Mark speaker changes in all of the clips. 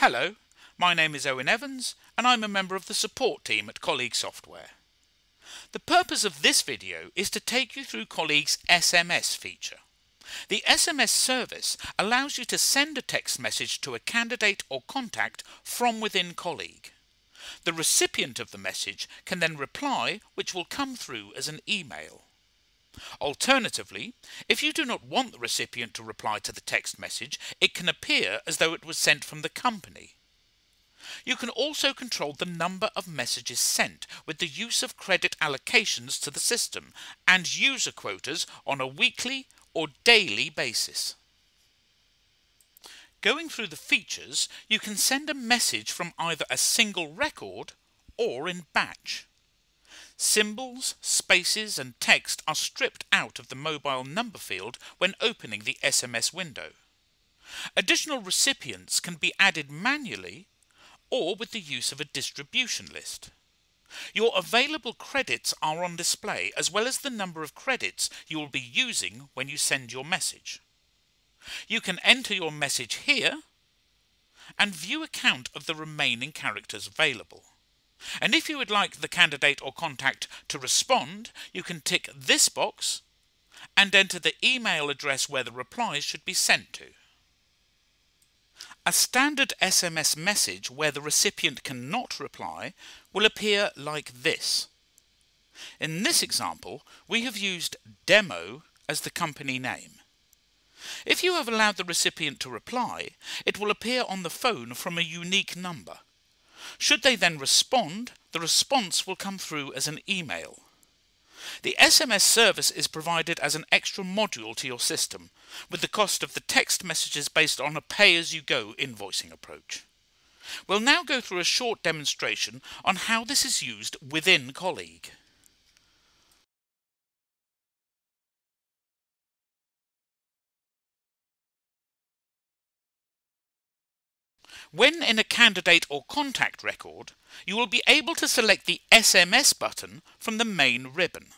Speaker 1: Hello, my name is Owen Evans and I'm a member of the support team at Colleague Software. The purpose of this video is to take you through Colleague's SMS feature. The SMS service allows you to send a text message to a candidate or contact from within Colleague. The recipient of the message can then reply which will come through as an email. Alternatively, if you do not want the recipient to reply to the text message, it can appear as though it was sent from the company. You can also control the number of messages sent with the use of credit allocations to the system and user quotas on a weekly or daily basis. Going through the features, you can send a message from either a single record or in batch. Symbols, spaces and text are stripped out of the mobile number field when opening the SMS window. Additional recipients can be added manually or with the use of a distribution list. Your available credits are on display as well as the number of credits you will be using when you send your message. You can enter your message here and view a count of the remaining characters available. And if you would like the candidate or contact to respond, you can tick this box and enter the email address where the replies should be sent to. A standard SMS message where the recipient cannot reply will appear like this. In this example, we have used demo as the company name. If you have allowed the recipient to reply, it will appear on the phone from a unique number. Should they then respond, the response will come through as an email. The SMS service is provided as an extra module to your system, with the cost of the text messages based on a pay-as-you-go invoicing approach. We'll now go through a short demonstration on how this is used within Colleague. When in a candidate or contact record, you will be able to select the SMS button from the main ribbon.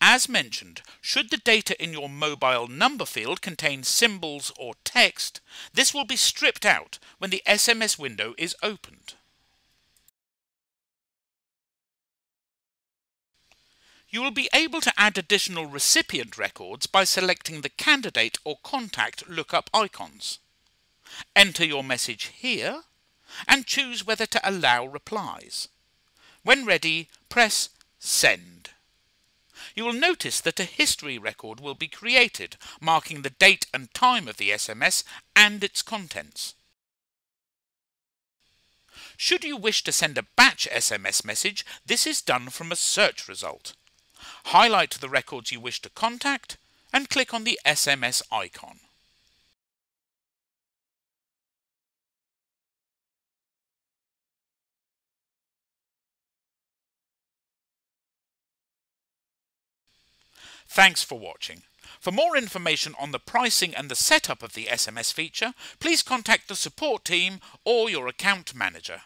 Speaker 1: As mentioned, should the data in your mobile number field contain symbols or text, this will be stripped out when the SMS window is opened. You will be able to add additional recipient records by selecting the candidate or contact lookup icons. Enter your message here and choose whether to allow replies. When ready, press Send. You will notice that a history record will be created, marking the date and time of the SMS and its contents. Should you wish to send a batch SMS message, this is done from a search result. Highlight the records you wish to contact and click on the SMS icon. Thanks for watching. For more information on the pricing and the setup of the SMS feature, please contact the support team or your account manager.